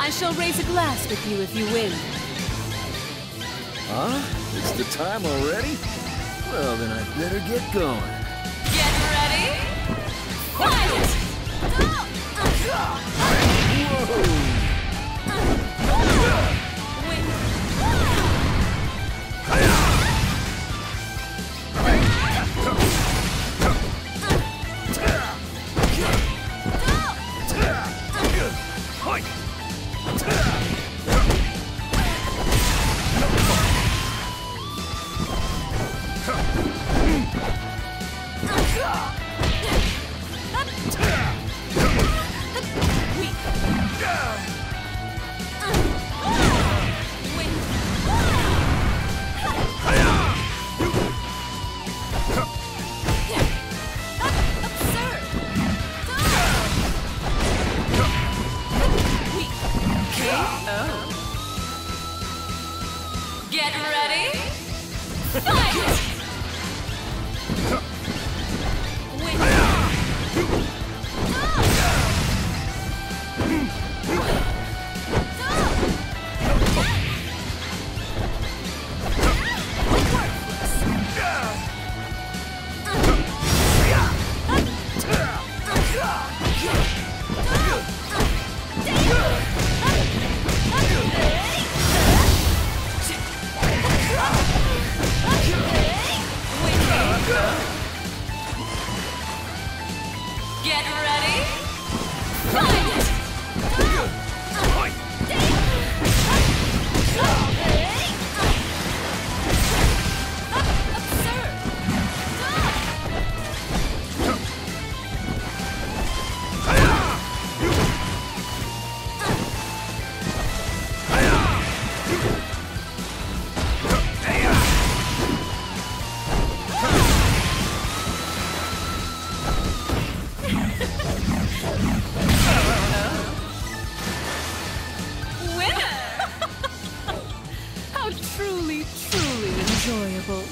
I shall raise a glass with you if you win. Huh? It's the time already? Well, then I better get going. Get ready? Fight! Yeah! Get ready? Fight! Get ready? truly, truly enjoyable.